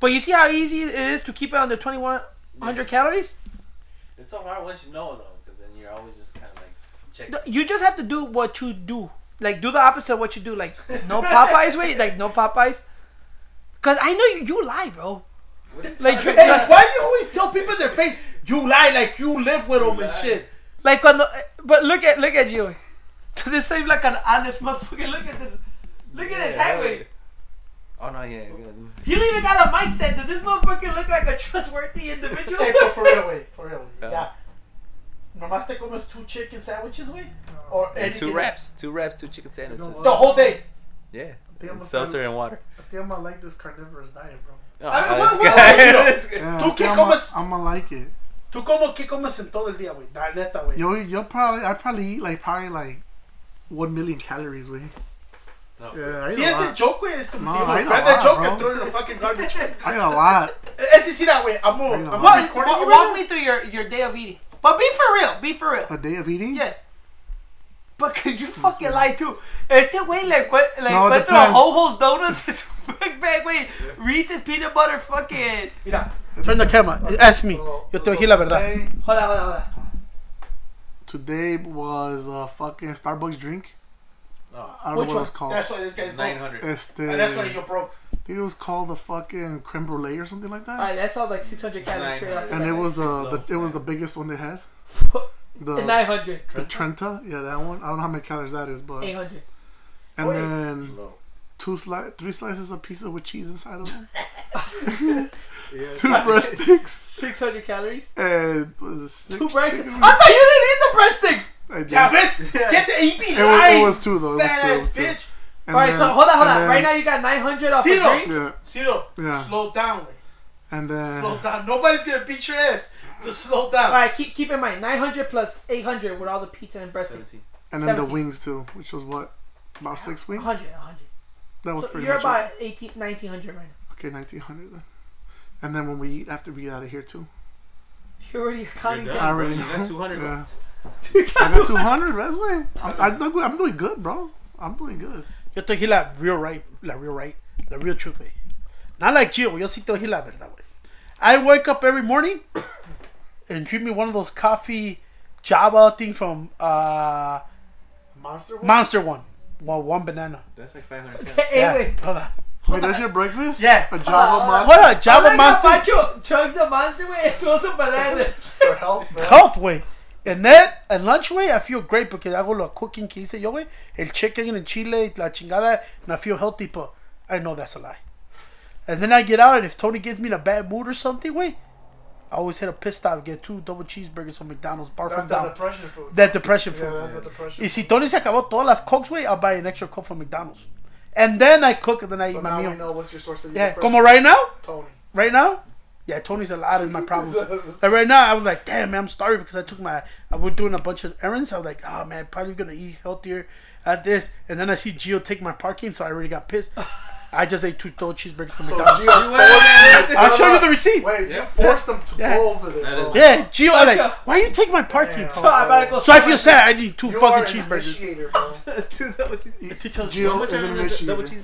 But you see how easy it is to keep it under 2100 calories? It's so hard once you know though, because then you're always just kind of like checking. You just have to do what you do. Like do the opposite of what you do. Like no Popeyes, wait, like no Popeyes. Cause I know you, you lie, bro. Like you're, Hey, why do you always tell people in their face you lie like you live with them and shit? like when the, but look at look at you. Does this seem like an honest motherfucker? Look at this. Look at his Yeah, hat wait. Oh no, yeah, good. You don't even got a mic stand. Does this motherfucker look like a trustworthy individual? Hey, but for real, way, for real, Yeah. yeah. Nomás te comes two chicken sandwiches, way, or And two wraps, two wraps, two chicken sandwiches. the whole day. Yeah, Damn, and I'm seltzer and water. I think I'm gonna like this carnivorous diet, bro. I mean, what- this what- guy- what- this guy. Yeah, Tú I qué think I'm, comes- I'm gonna like it. Tú como qué comes en todo el día, güey. La neta, güey. Yo, you'll probably, I'd probably eat like probably like one million calories, wey. No. Yeah, I eat Si a es a lot. joke, güey, es como No, you know, I know grab a that lot, joke bro. and throw it in the fucking garbage. I eat a lot. Ese sí da, güey. I'm I gonna, know. I'm Walk, gonna record walk, you walk right me through your, your day of eating. But be for real. Be for real. A day of eating? Yeah. But could you fucking lie too? Este güey le, encu- le No, it encuentro depends. Ho Ho's Donuts is big bag, güey. Reese's peanut butter fucking. Mira, turn the camera. Ask me. Yo te voy a decir la verdad. Today, Hold on, hold on, hold on. today was a fucking Starbucks drink. Oh, I don't know what one? it's called. That's why this guy's broke. nine hundred. Este, And that's why you're broke. I think it was called the fucking creme brulee or something like that. Alright, that sounds like 600 calories straight off the and bat. it was Six the, the it was the biggest one they had. The, 900, the Trenta, yeah, that one. I don't know how many calories that is, but 800. and Wait. then Low. two sli- three slices of pizza with cheese inside of them, Yeah. two breast sticks, 600 calories? and what was it six Two breast chicken I thought you didn't eat the breadsticks! I did. Ya ves? Get the EP It was, it was two though. It was Fat two. It was two. bitch. And Alright, so hold on, hold on. then- right now you got 900 off a Zero. drink? Yeah, Ciro, Yeah. slow down, güey. and then Slow down. Nobody's gonna beat your ass. Just slow down. Alright, keep, keep in mind 900 plus 800 with all the pizza and breadsticks. Seventeen. and then the wings too, which was what about six wings. 100, 100. That was So pretty you're much about 18, 1900 right now. okay, nineteen hundred then. And then when we eat after we get out of here too. You're already counting You're down. I done, bro. already You got two hundred. Yeah. You I got got 200. 200, that's way. I'm, I'm, doing- I'm doing good, bro. I'm doing good. Yo te dije la real right, la real right, la real truth, güey. Not like Gio, yo sí te dije la verdad, güey. I wake up every morning and drink me one of those coffee Java thing from uh, Monster one? Monster One. Well, one banana. That's like five hundred. Hey, Yeah, wait. hold on. Wait, that's your breakfast? Yeah. A Java Monster? Hold on, Java I'm Monster. like Pancho chugs a monster, way and throws some bananas. For health, bro. Health, way. And then, at lunch, way, I feel great because hago lo cooking que hice yo, way. El chicken and chile, la chingada, and I feel healthy, but I know that's a lie. And then I get out, and if Tony gets me in a bad mood or something, way, I always hit a pit stop, get two double cheeseburgers from McDonald's, bar That's from the down. depression food. That depression yeah, food. that's the depression Y si Tony se acabó todas las cokes, way, I'll buy an extra coke from McDonald's. And then I cook, and then I So eat my meal. know what's your source of your Yeah, depression. como right now, Tony. right now, yeah, Tony's a lot of my problems. like right now, I was like, damn, man, I'm starving because I took my, I was doing a bunch of errands. I was like, oh man, probably gonna eat healthier at this. And then I see Gio take my parking, so I already got pissed. I just ate two double cheeseburgers from So McDonald's. Gio I'll show you the receipt. Wait, you forced them to Yeah. go over there, That bro. is- Yeah, Gio, I'm like, why you take my parking? Damn. So I gotta go So I feel sad. I need two You are fucking an cheeseburgers. bro. Two double cheese. Gio is an initiator. Double cheese.